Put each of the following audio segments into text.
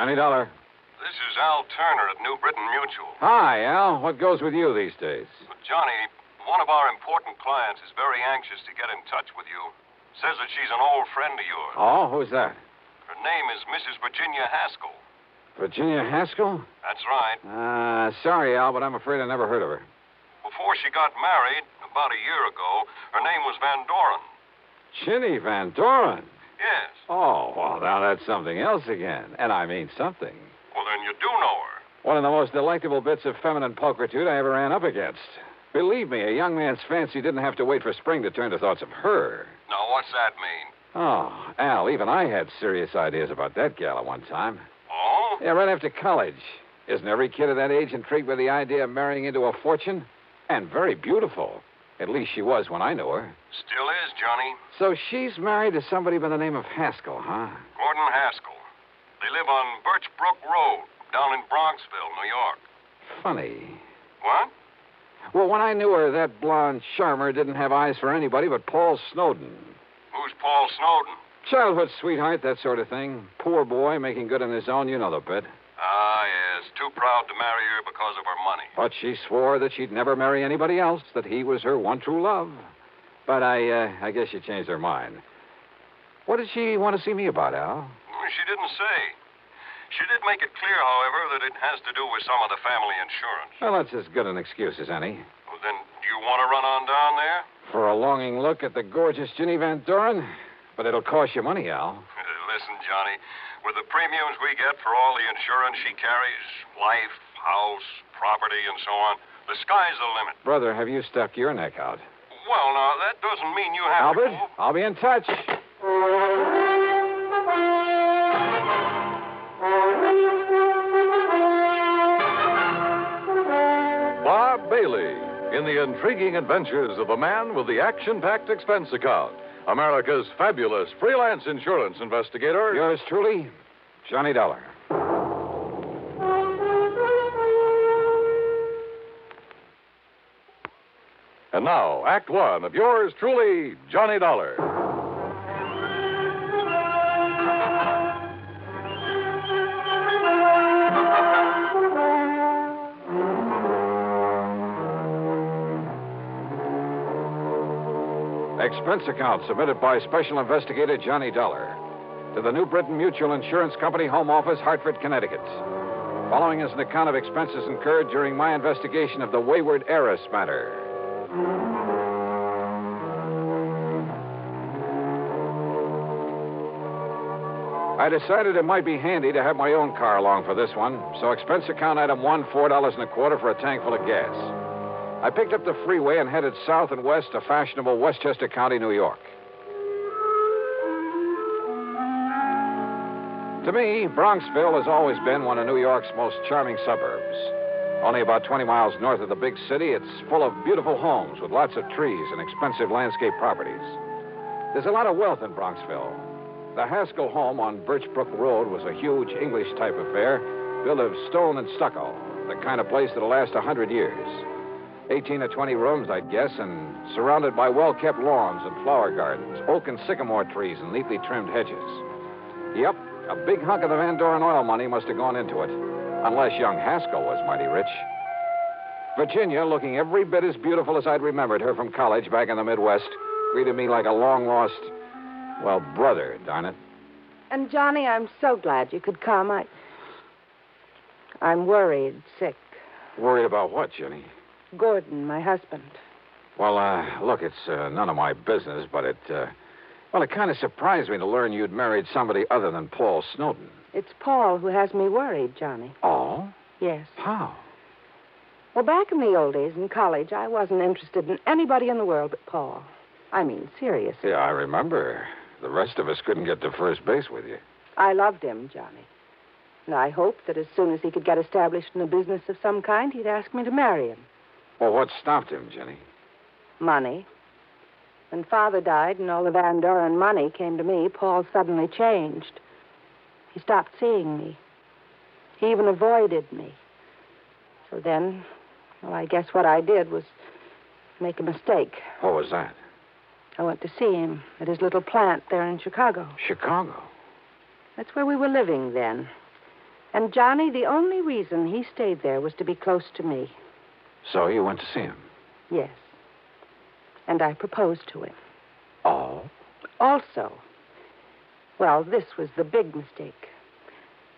Johnny Dollar. This is Al Turner at New Britain Mutual. Hi, Al. What goes with you these days? Johnny, one of our important clients is very anxious to get in touch with you. Says that she's an old friend of yours. Oh, who's that? Her name is Mrs. Virginia Haskell. Virginia Haskell? That's right. Uh, sorry, Al, but I'm afraid I never heard of her. Before she got married, about a year ago, her name was Van Doren. Ginny Van Doren. Yes. Oh, well, now that's something else again. And I mean something. Well, then you do know her. One of the most delectable bits of feminine pulchritude I ever ran up against. Believe me, a young man's fancy didn't have to wait for spring to turn to thoughts of her. Now, what's that mean? Oh, Al, even I had serious ideas about that gal at one time. Oh? Yeah, right after college. Isn't every kid of that age intrigued by the idea of marrying into a fortune? And very beautiful. At least she was when I knew her. Still is, Johnny. So she's married to somebody by the name of Haskell, huh? Gordon Haskell. They live on Birch Brook Road, down in Bronxville, New York. Funny. What? Well, when I knew her, that blonde charmer didn't have eyes for anybody but Paul Snowden. Who's Paul Snowden? Childhood sweetheart, that sort of thing. Poor boy, making good on his own, you know the bit. Too proud to marry her because of her money. But she swore that she'd never marry anybody else, that he was her one true love. But I, uh, I guess she changed her mind. What did she want to see me about, Al? She didn't say. She did make it clear, however, that it has to do with some of the family insurance. Well, that's as good an excuse as any. Well, then, do you want to run on down there? For a longing look at the gorgeous Ginny Van Doren. But it'll cost you money, Al. Listen, Johnny, with the premiums we get for all the insurance she carries life, house, property, and so on the sky's the limit. Brother, have you stuck your neck out? Well, now, that doesn't mean you have Albert, to. I'll be in touch. Bob Bailey in the intriguing adventures of the man with the action packed expense account. America's fabulous freelance insurance investigator. Yours truly, Johnny Dollar. And now, Act One of yours truly, Johnny Dollar. Expense account submitted by Special Investigator Johnny Dollar to the New Britain Mutual Insurance Company Home Office, Hartford, Connecticut. Following is an account of expenses incurred during my investigation of the wayward heiress matter. I decided it might be handy to have my own car along for this one, so expense account item one, four dollars and a quarter for a tank full of gas. I picked up the freeway and headed south and west to fashionable Westchester County, New York. To me, Bronxville has always been one of New York's most charming suburbs. Only about 20 miles north of the big city, it's full of beautiful homes with lots of trees and expensive landscape properties. There's a lot of wealth in Bronxville. The Haskell home on Birchbrook Road was a huge English type affair, built of stone and stucco, the kind of place that'll last a hundred years. 18 or 20 rooms, I'd guess, and surrounded by well kept lawns and flower gardens, oak and sycamore trees, and neatly trimmed hedges. Yep, a big hunk of the Van Doren oil money must have gone into it, unless young Haskell was mighty rich. Virginia, looking every bit as beautiful as I'd remembered her from college back in the Midwest, greeted me like a long lost, well, brother, darn it. And Johnny, I'm so glad you could come. I. I'm worried, sick. Worried about what, Jenny? Gordon, my husband. Well, uh, look, it's uh, none of my business, but it, uh, well, it kind of surprised me to learn you'd married somebody other than Paul Snowden. It's Paul who has me worried, Johnny. Oh? Yes. How? Well, back in the old days in college, I wasn't interested in anybody in the world but Paul. I mean, seriously. Yeah, I remember. The rest of us couldn't get to first base with you. I loved him, Johnny. And I hoped that as soon as he could get established in a business of some kind, he'd ask me to marry him. Well, what stopped him, Jenny? Money. When Father died and all the Van Doren money came to me, Paul suddenly changed. He stopped seeing me. He even avoided me. So then, well, I guess what I did was make a mistake. What was that? I went to see him at his little plant there in Chicago. Chicago. That's where we were living then. And Johnny, the only reason he stayed there was to be close to me. So you went to see him? Yes. And I proposed to him. Oh? Also, well, this was the big mistake.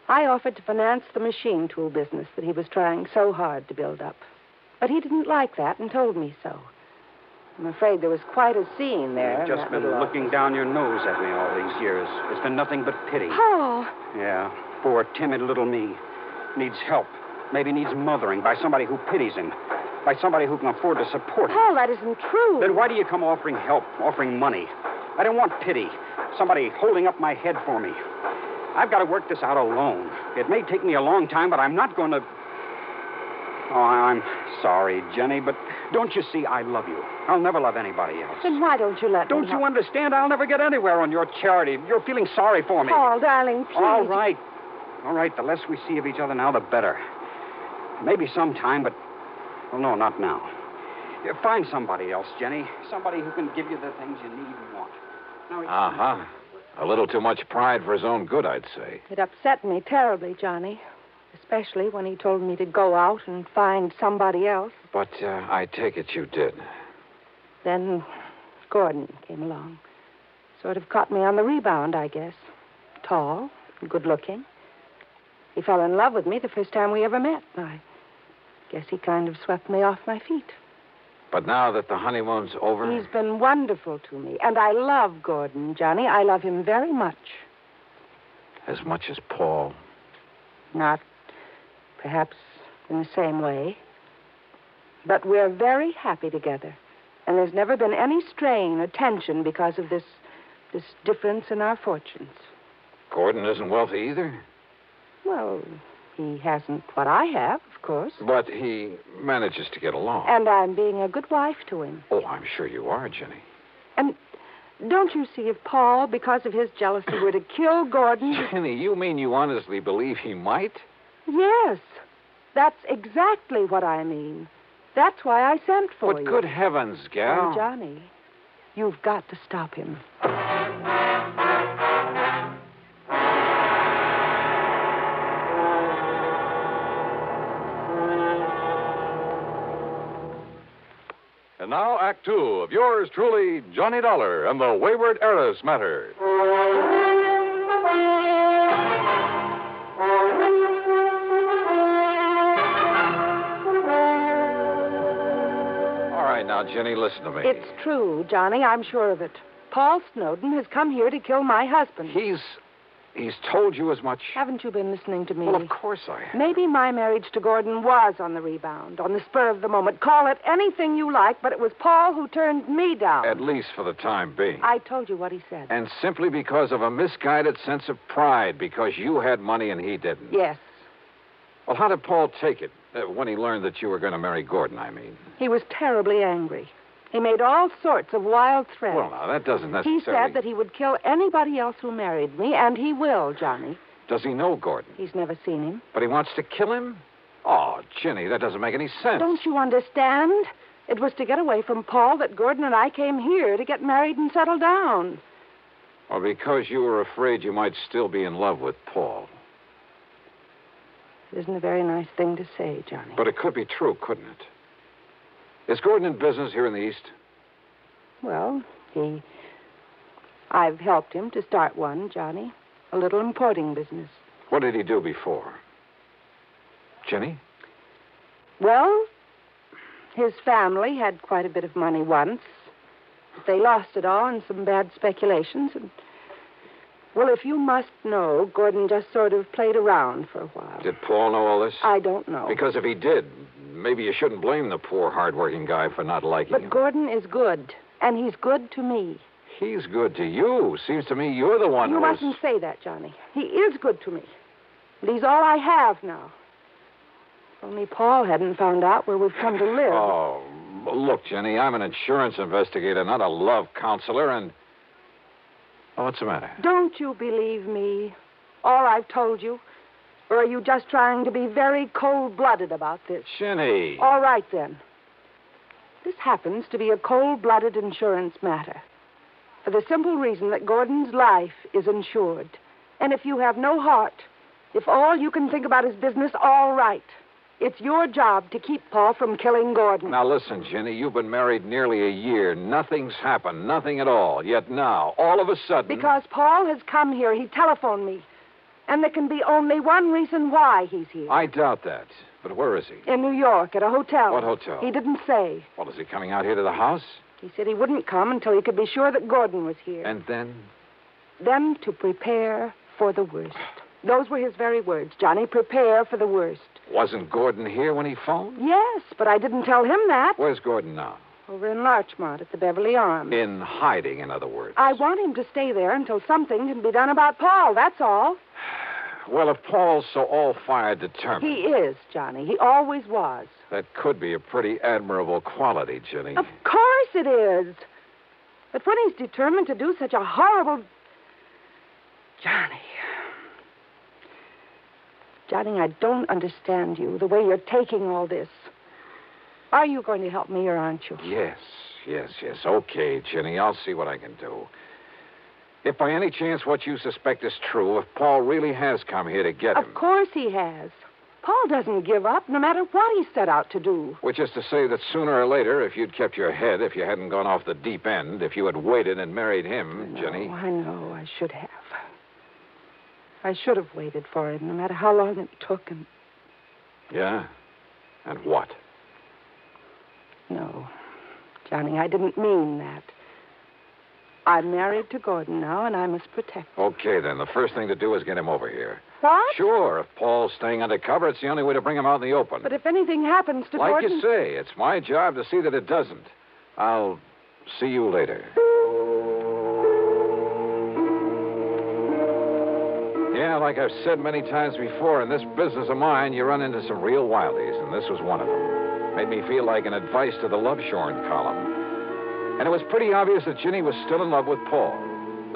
I offered to finance the machine tool business that he was trying so hard to build up. But he didn't like that and told me so. I'm afraid there was quite a scene there. You've just been little looking down your nose at me all these years. It's been nothing but pity. Paul! Yeah, poor timid little me. Needs help. Maybe needs mothering by somebody who pities him. By somebody who can afford to support him. Paul, that isn't true. Then why do you come offering help, offering money? I don't want pity. Somebody holding up my head for me. I've got to work this out alone. It may take me a long time, but I'm not going to. Oh, I'm sorry, Jenny, but don't you see I love you? I'll never love anybody else. Then why don't you let me? Don't me you help- understand? I'll never get anywhere on your charity. You're feeling sorry for me. Paul, darling, please. All right. All right, the less we see of each other now, the better. Maybe sometime, but. Well, no, not now. You find somebody else, Jenny. Somebody who can give you the things you need and want. Now, Uh huh. A little too much pride for his own good, I'd say. It upset me terribly, Johnny. Especially when he told me to go out and find somebody else. But uh, I take it you did. Then Gordon came along. Sort of caught me on the rebound, I guess. Tall, good looking. He fell in love with me the first time we ever met. I guess he kind of swept me off my feet. But now that the honeymoon's over. He's been wonderful to me. And I love Gordon, Johnny. I love him very much. As much as Paul. Not perhaps in the same way. But we're very happy together. And there's never been any strain or tension because of this this difference in our fortunes. Gordon isn't wealthy either. Well, he hasn't what I have, of course. But he manages to get along. And I'm being a good wife to him. Oh, I'm sure you are, Jenny. And don't you see if Paul, because of his jealousy, were to kill Gordon? Jenny, you mean you honestly believe he might? Yes. That's exactly what I mean. That's why I sent for But you. good heavens, gal. Oh, Johnny, you've got to stop him. Act Two of yours truly, Johnny Dollar and the Wayward Heiress Matter. All right, now, Jenny, listen to me. It's true, Johnny. I'm sure of it. Paul Snowden has come here to kill my husband. He's. He's told you as much. Haven't you been listening to me? Well, of course I have. Maybe my marriage to Gordon was on the rebound, on the spur of the moment. Call it anything you like, but it was Paul who turned me down. At least for the time being. I told you what he said. And simply because of a misguided sense of pride, because you had money and he didn't. Yes. Well, how did Paul take it uh, when he learned that you were going to marry Gordon, I mean? He was terribly angry. He made all sorts of wild threats. Well, now, that doesn't necessarily. he said that he would kill anybody else who married me, and he will, Johnny. Does he know Gordon? He's never seen him. But he wants to kill him? Oh, Jenny, that doesn't make any sense. Don't you understand? It was to get away from Paul that Gordon and I came here to get married and settle down. Well, because you were afraid you might still be in love with Paul. It isn't a very nice thing to say, Johnny. But it could be true, couldn't it? Is Gordon in business here in the East? Well, he. I've helped him to start one, Johnny. A little importing business. What did he do before? Jenny? Well, his family had quite a bit of money once. But they lost it all in some bad speculations. And, well, if you must know, Gordon just sort of played around for a while. Did Paul know all this? I don't know. Because if he did, maybe you shouldn't blame the poor, hard-working guy for not liking But him. Gordon is good, and he's good to me. He's good to you. Seems to me you're the one You who was- mustn't say that, Johnny. He is good to me. And he's all I have now. If only Paul hadn't found out where we've come to live. Oh, look, Jenny, I'm an insurance investigator, not a love counselor, and. Oh, what's the matter? Don't you believe me? All I've told you? Or are you just trying to be very cold blooded about this? Ginny. All right, then. This happens to be a cold blooded insurance matter. For the simple reason that Gordon's life is insured. And if you have no heart, If all you can think about is business, all right. It's your job to keep Paul from killing Gordon. Now, listen, Ginny, you've been married nearly a year. Nothing's happened, nothing at all. Yet now, all of a sudden. Because Paul has come here. He telephoned me. And there can be only one reason why he's here. I doubt that. But where is he? In New York, at a hotel. What hotel? He didn't say. Well, is he coming out here to the house? He said he wouldn't come until he could be sure that Gordon was here. And then? Then to prepare for the worst. Those were his very words, Johnny. Prepare for the worst. Wasn't Gordon here when he phoned? Yes, but I didn't tell him that. Where's Gordon now? Over in Larchmont at the Beverly Arms. In hiding, in other words. I want him to stay there until something can be done about Paul, that's all. Well, if Paul's so all fired determined. He is, Johnny. He always was. That could be a pretty admirable quality, Jenny. Of course it is. But when he's determined to do such a horrible. Johnny. Johnny, I don't understand you, the way you're taking all this. Are you going to help me or aren't you? Yes, yes, yes. Okay, Ginny. I'll see what I can do. If by any chance what you suspect is true, if Paul really has come here to get him. Of course he has. Paul doesn't give up, no matter what he set out to do. Which is to say that sooner or later, if you'd kept your head, if you hadn't gone off the deep end, if you had waited and married him, I know, Jenny. I know. I should have. I should have waited for him, no matter how long it took. And Yeah? And what? no, Johnny, I didn't mean that. I'm married to Gordon now, and I must protect him. Okay, then. The first thing to do is get him over here. What? Sure, if Paul's staying undercover, it's the only way to bring him out in the open. But if anything happens to like Gordon, Like you say, it's my job to see that it doesn't. I'll see you later. Yeah, like I've said many times before, in this business of mine, you run into some real wildies, and this was one of them. Made me feel like an advice to the love shorn column. And it was pretty obvious that Ginny was still in love with Paul,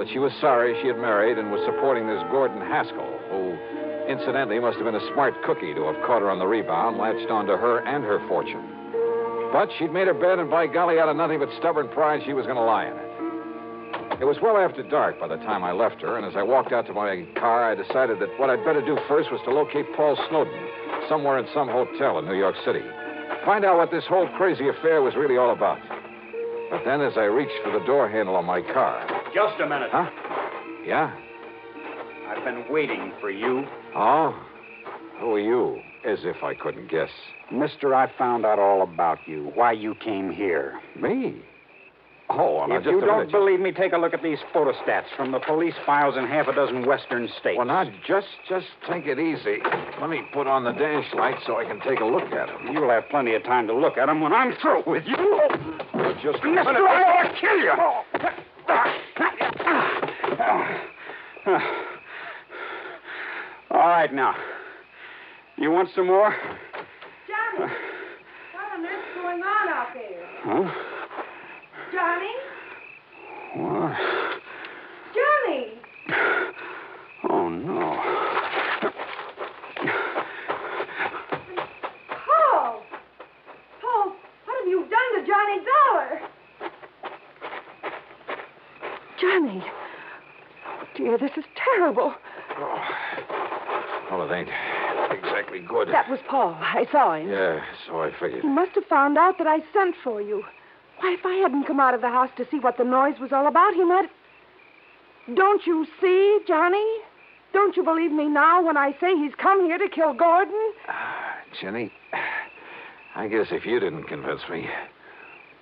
that she was sorry she had married and was supporting this Gordon Haskell, who, incidentally, must have been a smart cookie to have caught her on the rebound, latched onto her and her fortune. But she'd made her bed, and by golly, out of nothing but stubborn pride, she was going to lie in it. It was well after dark by the time I left her, and as I walked out to my car, I decided that what I'd better do first was to locate Paul Snowden somewhere in some hotel in New York City. Find out what this whole crazy affair was really all about. But then, as I reached for the door handle on my car. Just a minute. Huh? Yeah? I've been waiting for you. Oh? Who are you? As if I couldn't guess. Mister, I found out all about you, why you came here. Me? Oh, well, now if just you don't minute. believe me, take a look at these photostats from the police files in half a dozen western states. Well, now, just just take it easy. Let me put on the dash light so I can take a look at him. You'll have plenty of time to look at them when I'm through with you. Well, just a Mister, minute. I ought to kill you. All right, now. You want some more? Johnny, what on earth's going on out there? Huh? Johnny, What? Johnny. Oh, no. Paul! Paul, what have you done to Johnny Dollar? Johnny. Oh, dear, this is terrible. Oh. Well, it ain't exactly good. That was Paul. I saw him. Yeah, so I figured. He must have found out that I sent for you. Why, if I hadn't come out of the house to see what the noise was all about, he might. Don't you see, Johnny? Don't you believe me now when I say he's come here to kill Gordon? Ah, Jenny, I guess if you didn't convince me,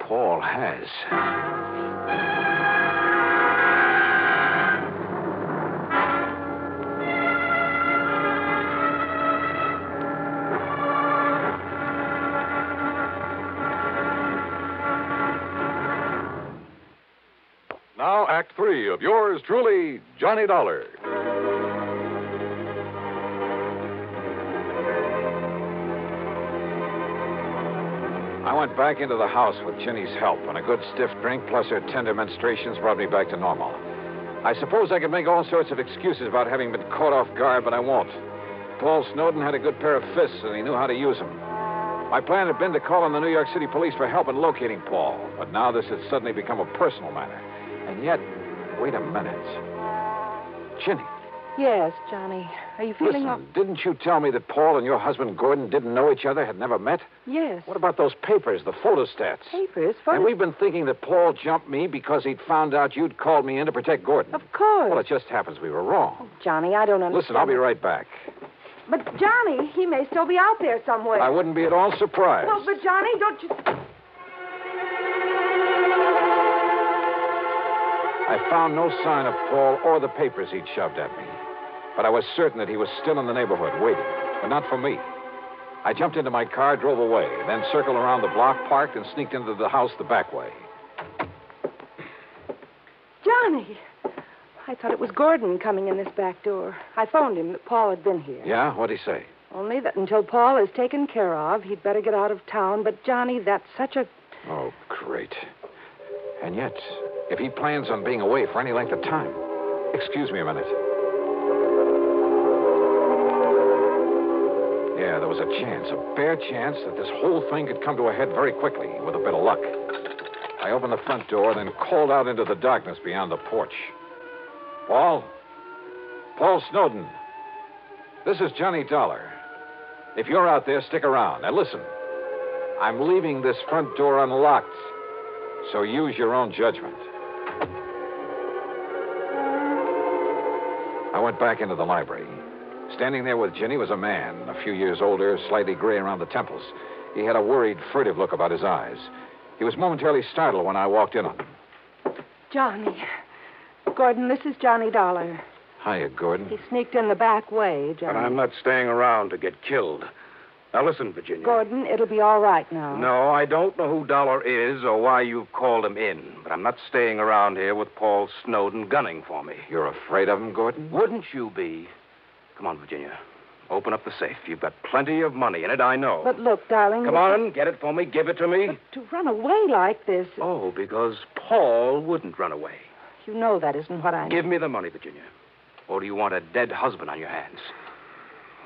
Paul has. Now, Act Three of yours truly, Johnny Dollar. I went back into the house with Ginny's help, and a good stiff drink plus her tender menstruations brought me back to normal. I suppose I could make all sorts of excuses about having been caught off guard, but I won't. Paul Snowden had a good pair of fists, and he knew how to use them. My plan had been to call on the New York City police for help in locating Paul, but now this had suddenly become a personal matter. And yet, wait a minute. Ginny, Yes, Johnny. Are you feeling Listen, up? didn't you tell me that Paul and your husband Gordon didn't know each other, had never met? Yes. What about those papers, the photostats? Papers? Photo- And we've been thinking that Paul jumped me because he'd found out you'd called me in to protect Gordon. Of course. Well, it just happens we were wrong. Oh, Johnny, I don't understand. Listen, I'll be right back. But Johnny, he may still be out there somewhere. I wouldn't be at all surprised. Well, but Johnny, don't you? I found no sign of Paul or the papers he'd shoved at me. But I was certain that he was still in the neighborhood, waiting. But not for me. I jumped into my car, drove away, then circled around the block, parked, and sneaked into the house the back way. Johnny! I thought it was Gordon coming in this back door. I phoned him that Paul had been here. Yeah? What'd he say? Only that until Paul is taken care of, he'd better get out of town. But, Johnny, that's such a. Oh, great. And yet, if he plans on being away for any length of time. Excuse me a minute. Yeah, there was a chance, a bare chance, that this whole thing could come to a head very quickly with a bit of luck. I opened the front door, then called out into the darkness beyond the porch. Paul? Paul Snowden. This is Johnny Dollar. If you're out there, stick around. Now listen. I'm leaving this front door unlocked, so use your own judgment. I went back into the library. Standing there with Ginny was a man, a few years older, slightly gray around the temples. He had a worried, furtive look about his eyes. He was momentarily startled when I walked in on him. Johnny. Gordon, this is Johnny Dollar. Hiya, Gordon. He sneaked in the back way, Johnny. But I'm not staying around to get killed. Now listen, Virginia. Gordon, it'll be all right now. No, I don't know who Dollar is or why you've called him in, but I'm not staying around here with Paul Snowden gunning for me. You're afraid of him, Gordon? Wouldn't you be? Come on, Virginia. Open up the safe. You've got plenty of money in it, I know. But look, darling. Come on, get it for me. Give it to me. But to run away like this, Oh, because Paul wouldn't run away. you know that isn't what I. Give me the money, Virginia. Or do you want a dead husband on your hands?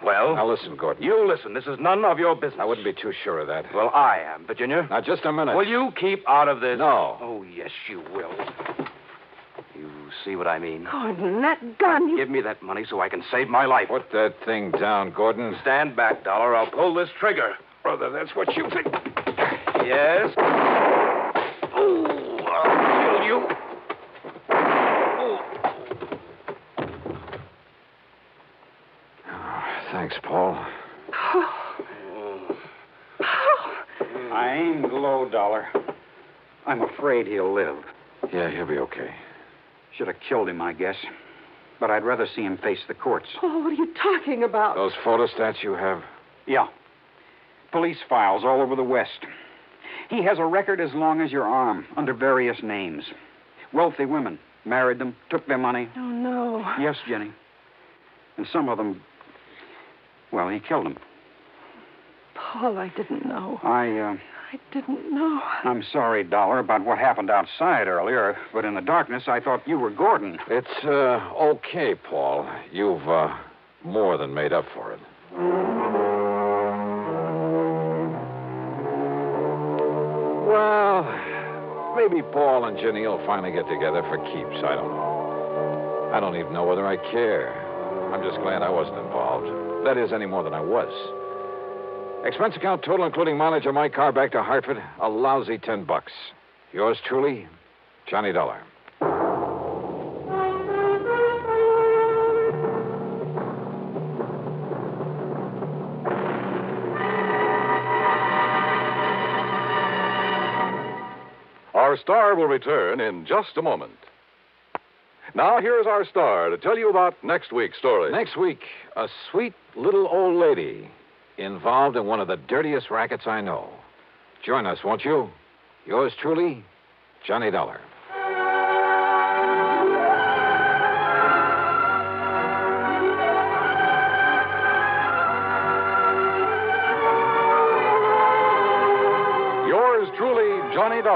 Well, Now listen, Gordon. you listen. This is none of your business. I wouldn't be too sure of that. Well, I am, Virginia. Now, just a minute. Will you keep out of this? No. Oh, yes, you will. You see what I mean? Gordon, that gun. You... Give me that money so I can save my life. Put that thing down, Gordon. Stand back, Dollar. I'll pull this trigger. Brother, that's what you think. Yes? Oh, I'll kill you. Thanks, Paul. Oh. Oh. I aimed low, Dollar. I'm afraid he'll live. Yeah, he'll be okay. Should have killed him, I guess. But I'd rather see him face the courts. Oh, what are you talking about? Those photostats you have? Yeah. Police files all over the West. He has a record as long as your arm, under various names. Wealthy women. Married them, took their money. Oh, no. Yes, Jenny. And some of them, well, he killed him. Paul, I didn't know. I, uh, I didn't know. I'm sorry, Dollar, about what happened outside earlier, but in the darkness, I thought you were Gordon. It's, uh, okay, Paul. You've, uh, more than made up for it. Well, maybe Paul and Ginny will finally get together for keeps. I don't know. I don't even know whether I care. I'm just glad I wasn't involved. That is, any more than I was. Expense account total, including mileage on my car back to Hartford, a lousy ten bucks. Yours truly, Johnny Dollar. Our star will return in just a moment. Now, here's our star to tell you about next week's story. Next week, a sweet little old lady involved in one of the dirtiest rackets I know. Join us, won't you? Yours truly, Johnny Dollar.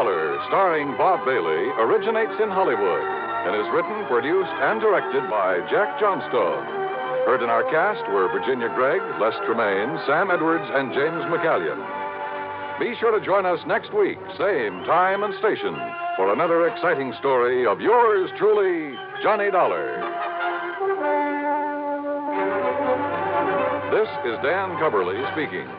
Starring Bob Bailey, originates in Hollywood and is written, produced, and directed by Jack Johnstone. Heard in our cast were Virginia Gregg, Les Tremayne, Sam Edwards, and James McCallion. Be sure to join us next week, same time and station, for another exciting story of yours truly, Johnny Dollar. This is Dan Cubberly speaking.